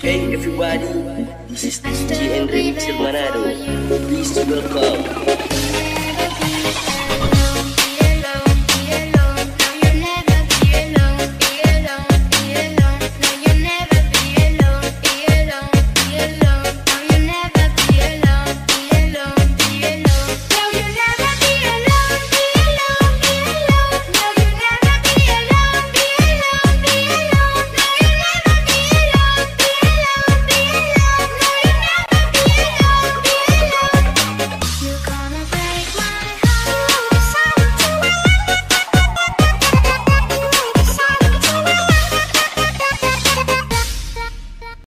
Hey everybody, this is DJ Andre Mixer Please welcome